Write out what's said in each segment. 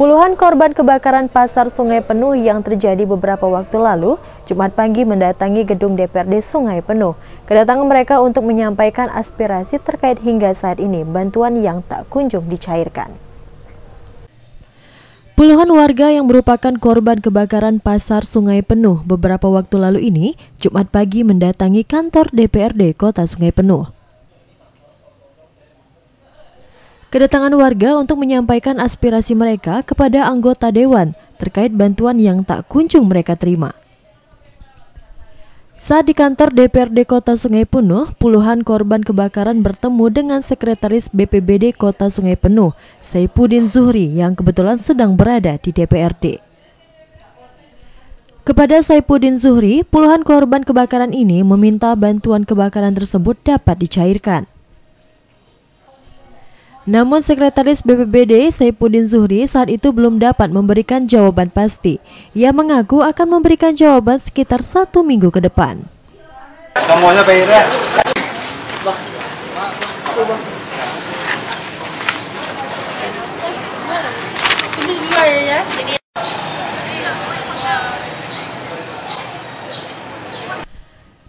Puluhan korban kebakaran pasar Sungai Penuh yang terjadi beberapa waktu lalu, Jumat pagi mendatangi gedung DPRD Sungai Penuh. Kedatangan mereka untuk menyampaikan aspirasi terkait hingga saat ini bantuan yang tak kunjung dicairkan. Puluhan warga yang merupakan korban kebakaran pasar Sungai Penuh beberapa waktu lalu ini, Jumat pagi mendatangi kantor DPRD Kota Sungai Penuh. Kedatangan warga untuk menyampaikan aspirasi mereka kepada anggota dewan terkait bantuan yang tak kunjung mereka terima. Saat di kantor DPRD Kota Sungai Penuh, puluhan korban kebakaran bertemu dengan Sekretaris BPBD Kota Sungai Penuh, Saipudin Zuhri yang kebetulan sedang berada di DPRD. Kepada Saipudin Zuhri, puluhan korban kebakaran ini meminta bantuan kebakaran tersebut dapat dicairkan. Namun Sekretaris BPBD Saipudin Zuhri saat itu belum dapat memberikan jawaban pasti. Ia mengaku akan memberikan jawaban sekitar satu minggu ke depan. Semuanya bayar Ini juga ya.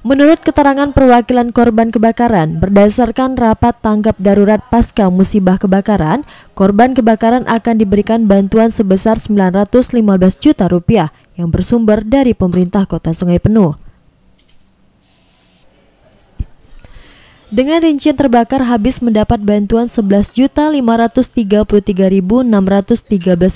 Menurut keterangan perwakilan korban kebakaran, berdasarkan rapat tanggap darurat pasca musibah kebakaran, korban kebakaran akan diberikan bantuan sebesar 915 juta rupiah yang bersumber dari pemerintah kota Sungai Penuh. Dengan rincian terbakar habis mendapat bantuan 11.533.613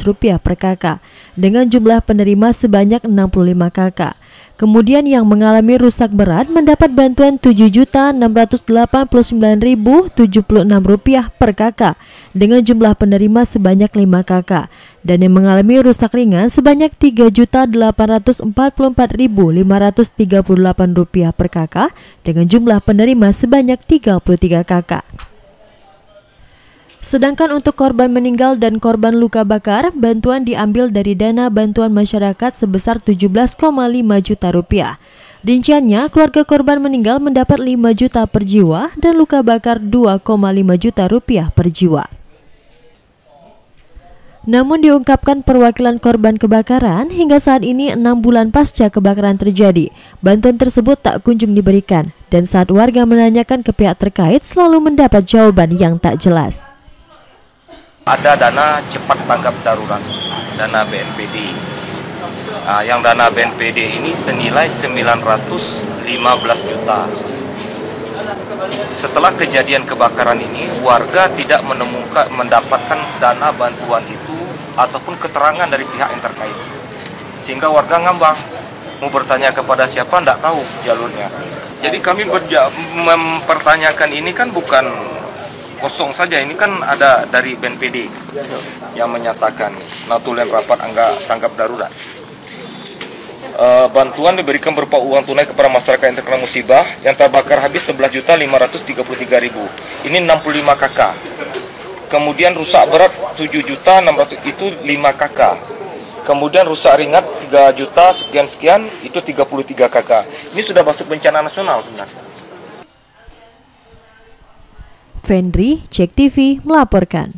rupiah per kakak dengan jumlah penerima sebanyak 65 kakak. Kemudian yang mengalami rusak berat mendapat bantuan Rp7.689.076 per kakak dengan jumlah penerima sebanyak 5 kakak dan yang mengalami rusak ringan sebanyak Rp3.844.538 per kakak dengan jumlah penerima sebanyak 33 kakak. Sedangkan untuk korban meninggal dan korban luka bakar, bantuan diambil dari dana bantuan masyarakat sebesar 17,5 juta rupiah. Rinciannya, keluarga korban meninggal mendapat 5 juta per jiwa dan luka bakar 2,5 juta rupiah per jiwa. Namun diungkapkan perwakilan korban kebakaran, hingga saat ini enam bulan pasca kebakaran terjadi, bantuan tersebut tak kunjung diberikan, dan saat warga menanyakan ke pihak terkait selalu mendapat jawaban yang tak jelas ada dana cepat tanggap darurat, dana BNPD. Nah, yang dana BNPD ini senilai 915 juta. Setelah kejadian kebakaran ini, warga tidak menemukan mendapatkan dana bantuan itu ataupun keterangan dari pihak yang terkait. Sehingga warga ngambang, mau bertanya kepada siapa, tidak tahu jalurnya. Jadi kami mempertanyakan ini kan bukan kosong saja ini kan ada dari BNPD yang menyatakan natulen rapat angka tanggap darurat. E, bantuan diberikan berupa uang tunai kepada masyarakat yang terkena musibah yang terbakar habis 11.533.000. Ini 65 KK. Kemudian rusak berat 7.600 itu 5 KK. Kemudian rusak ringan 3 juta sekian sekian itu 33 KK. Ini sudah masuk bencana nasional sebenarnya. Fendri, Cek TV melaporkan.